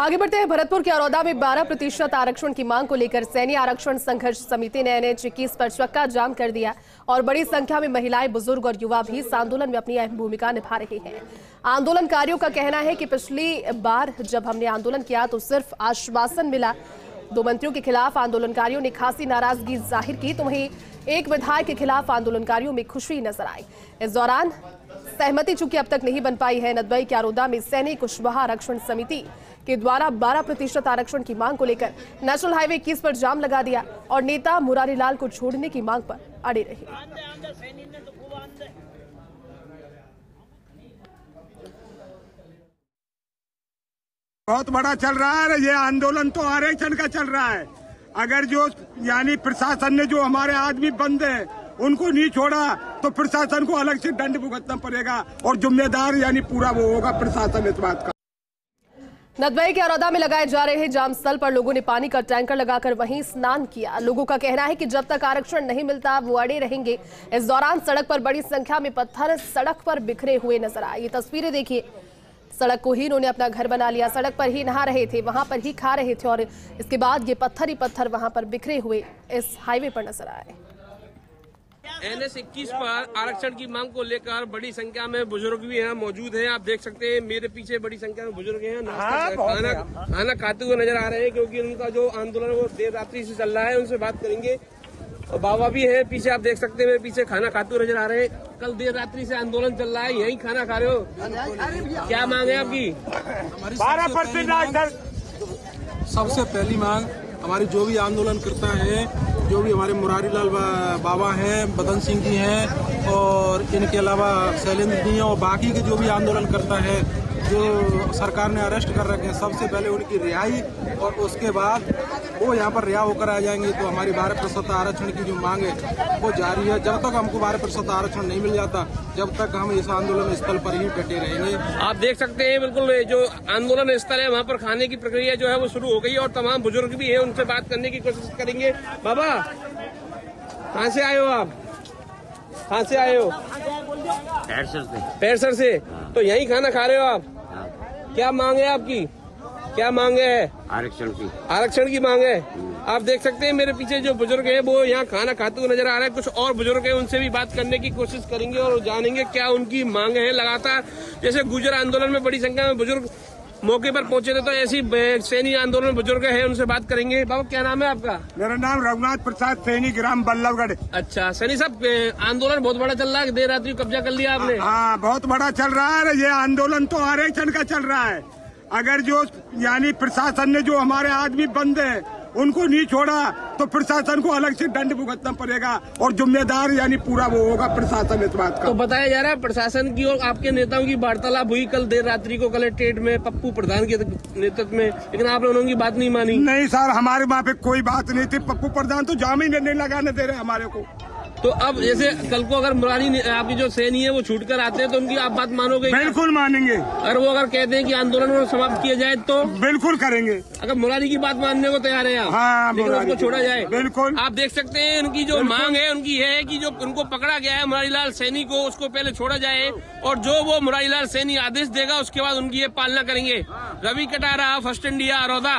आगे बढ़ते हैं। भरतपुर के अरोदा में 12 प्रतिशत आरक्षण की मांग को लेकर सैन्य आरक्षण संघर्ष समिति ने एनएच इक्कीस पर चक्का जाम कर दिया और बड़ी संख्या में महिलाएँ, बुज़ुर्ग और युवा भी इस आंदोलन में अपनी अहम भूमिका निभा रहे हैं। आंदोलनकारियों का कहना है कि पिछली बार जब हमने आंदोलन किया तो सिर्फ़ आश्वासन मिला दो मंत्रियों के खिलाफ आंदोलनकारियों ने खासी नाराज़गी ज़ाहिर की तो वहीं एक विधायक के खिलाफ आंदोलनकारियों में खुशी नज़र आई। इस दौरान सहमति चूँकि अब तक नहीं बन पाई है नदबई के आरोदा में सैनिक कुशवाहा आरक्षण समिति के द्वारा 12 प्रतिशत आरक्षण की मांग को लेकर नेशनल हाईवे इक्कीस पर जाम लगा दिया और नेता मुरारी लाल को छोड़ने की मांग पर अड़े रहे। बहुत बड़ा चल रहा है, ये आंदोलन तो आरक्षण का चल रहा है। अगर जो, यानी प्रशासन ने जो हमारे आदमी बंद है, उनको नहीं छोड़ा तो प्रशासन को अलग से दंड भुगतना पड़ेगा और जिम्मेदार, यानी पूरा वो होगा प्रशासन इस बात का। नदबई के अरौदा में लगाए जा रहे जाम स्थल पर लोगों ने पानी का टैंकर लगाकर वहीं स्नान किया। लोगों का कहना है कि जब तक आरक्षण नहीं मिलता, वो अड़े रहेंगे। इस दौरान सड़क पर बड़ी संख्या में पत्थर सड़क पर बिखरे हुए नज़र आए। ये तस्वीरें देखिए। सड़क को ही इन्होंने अपना घर बना लिया। सड़क पर ही नहा रहे थे वहाँ पर ही खा रहे थे और इसके बाद ये पत्थर ही पत्थर वहाँ पर बिखरे हुए इस हाईवे पर नज़र आए। एन एस इक्कीस पर आरक्षण की मांग को लेकर बड़ी संख्या में बुज़ुर्ग भी यहाँ मौजूद हैं। आप देख सकते हैं मेरे पीछे बड़ी संख्या में बुज़ुर्ग हैं। खाना खाना खाते हुए नज़र आ रहे हैं क्योंकि उनका जो आंदोलन वो देर रात्रि से चल रहा है। उनसे बात करेंगे। और बाबा भी है पीछे आप देख सकते हैं पीछे खाना खाते हुए नज़र आ रहे हैं। कल देर रात्रि से आंदोलन चल रहा है यही खाना खा रहे हो। क्या मांग है आपकी? बारह परसेंट सबसे पहली मांग हमारी जो भी आंदोलन करता है जो भी हमारे मुरारी लाल बा- बाबा हैं बदन सिंह जी हैं और इनके अलावा शैलेंद्र जी हैं और बाकी के जो भी आंदोलन करता है जो सरकार ने अरेस्ट कर रखे हैं सबसे पहले उनकी रिहाई और उसके बाद वो यहाँ पर रिहा होकर आ जाएँगे। तो हमारी बारह प्रतिशत आरक्षण की जो मांग है वो जारी है। जब तक हमको बारह प्रतिशत आरक्षण नहीं मिल जाता जब तक हम इस आंदोलन स्थल पर ही डटे रहेंगे। आप देख सकते हैं बिल्कुल जो आंदोलन स्थल है वहाँ पर खाने की प्रक्रिया जो है वो शुरू हो गई और तमाम बुज़ुर्ग भी है उनसे बात करने की कोशिश करेंगे। बाबा कहाँ से आए हो आप? कहाँ से आए हो? पैरसर से। पैरसर से? तो यही खाना खा रहे हो आप? हाँ, क्या मांग है आपकी? क्या मांगे है? आरक्षण की। आरक्षण की मांग है? आप देख सकते हैं मेरे पीछे जो बुज़ुर्ग हैं वो यहाँ खाना खाते हुए नज़र आ रहा है। कुछ और बुज़ुर्ग हैं उनसे भी बात करने की कोशिश करेंगे और जानेंगे क्या उनकी मांग है। लगातार जैसे गुजर आंदोलन में बड़ी संख्या में बुज़ुर्ग मौके पर पहुँचे थे तो ऐसी सैनी आंदोलन में बुज़ुर्ग है उनसे बात करेंगे। बाबा क्या नाम है आपका? मेरा नाम रघुनाथ प्रसाद सैनी ग्राम बल्लभगढ़। अच्छा सैनी साहब आंदोलन बहुत बड़ा चल रहा है देर रात्रि कब्जा कर लिया आपने? हाँ बहुत बड़ा चल रहा है ये आंदोलन तो आरक्षण का चल रहा है। अगर जो यानी प्रशासन ने जो हमारे आदमी बंद है उनको नहीं छोड़ा तो प्रशासन को अलग से दंड भुगतना पड़ेगा और जिम्मेदार यानी पूरा वो होगा प्रशासन इस बात का। तो बताया जा रहा है प्रशासन की और आपके नेताओं की वार्तालाप हुई कल देर रात्रि को कलेक्ट्रेट में पप्पू प्रधान के नेतृत्व में लेकिन आपने उन्होंने बात नहीं मानी। नहीं सर हमारे वहाँ पे कोई बात नहीं थी। पप्पू प्रधान तो जाम ही नहीं लगाने दे रहे हमारे को। तो अब जैसे कल को अगर मुरारी आपकी जो सैनी है वो छूट कर आते हैं तो उनकी आप बात मानोगे बिल्कुल मानेंगे। अगर वो अगर कहते हैं कि आंदोलन को समाप्त किया जाए तो? बिल्कुल करेंगे। अगर मुरारी की बात मानने को तैयार है आप हाँ, लेकिन उसको छोड़ा जाए। बिल्कुल। आप देख सकते हैं उनकी जो मांग है उनकी है कि जो उनको पकड़ा गया है मुरारी लाल सैनी को उसको पहले छोड़ा जाए और जो वो मुरारी लाल सैनी आदेश देगा उसके बाद उनकी ये पालना करेंगे। Ravi Katara first India Arauda